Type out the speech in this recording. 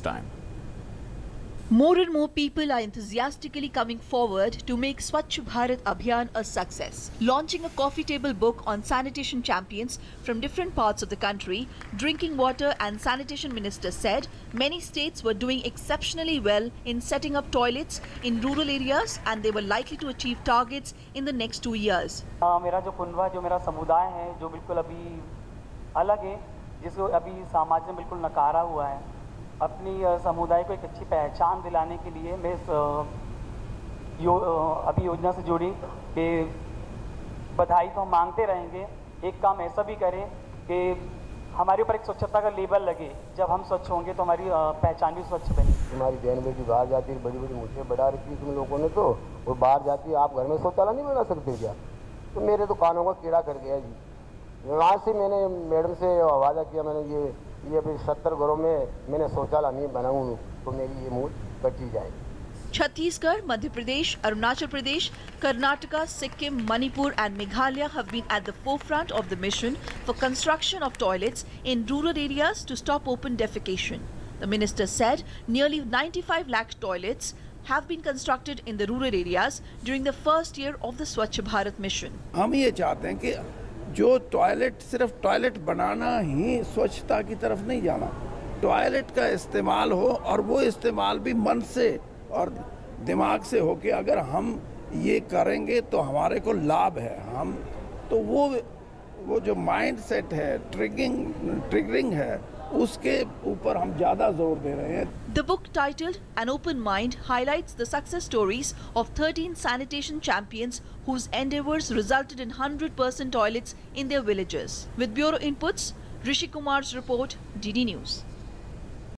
time. More and more people are enthusiastically coming forward to make Swachh Bharat Abhiyan a success. Launching a coffee table book on sanitation champions from different parts of the country, Drinking Water and Sanitation Minister said many states were doing exceptionally well in setting up toilets in rural areas and they were likely to achieve targets in the next two years. आ, मेरा जो कुनवा जो मेरा समुदाय है जो बिल्कुल अभी अलग है जिसको अभी समाज ने बिल्कुल नकारा हुआ है अपनी समुदाय को एक अच्छी पहचान दिलाने के लिए मैं इस यो, अभी योजना से जुड़ी कि बधाई तो हम मांगते रहेंगे एक काम ऐसा भी करें कि हमारे ऊपर एक स्वच्छता का लेबल लगे। जब हम स्वच्छ होंगे तो हमारी पहचान भी स्वच्छ बनी हमारी बहन बेटी बाहर जाती है बड़ी बड़ी मुझे बढ़ा रखी तुम लोगों ने तो और बाहर जाती है आप घर में शौचालय नहीं बना सकते क्या? तो मेरे तो कानों का कीड़ा कर गया जी। वहाँ से मैंने मैडम से वादा किया मैंने ये ये अभी सत्तर घरों में मैंने शौचालय नहीं बनाऊँ तो मेरी ये मूल कटी जाएगी Chhattisgarh Madhya Pradesh Arunachal Pradesh Karnataka Sikkim Manipur and Meghalaya have been at the forefront of the mission for construction of toilets in rural areas to stop open defecation the minister said nearly 95 lakh toilets have been constructed in the rural areas during the first year of the Swachh Bharat mission हम ये चाहते हैं कि जो toilet सिर्फ़ toilet बनाना ही स्वच्छता की तरफ़ नहीं जाना। टॉयलेट का इस्तेमाल हो और वो इस्तेमाल भी मन से और दिमाग से हो के अगर हम ये करेंगे तो हमारे को लाभ है। हम तो वो वो जो माइंड सेट है ट्रिगिंग ट्रिगरिंग है उसके ऊपर हम ज़्यादा ज़ोर दे रहे हैं The book titled An Open Mind highlights the success stories of 13 sanitation champions whose endeavors resulted in 100% toilets in their villages. With bureau inputs, Rishi Kumar's report, DD News.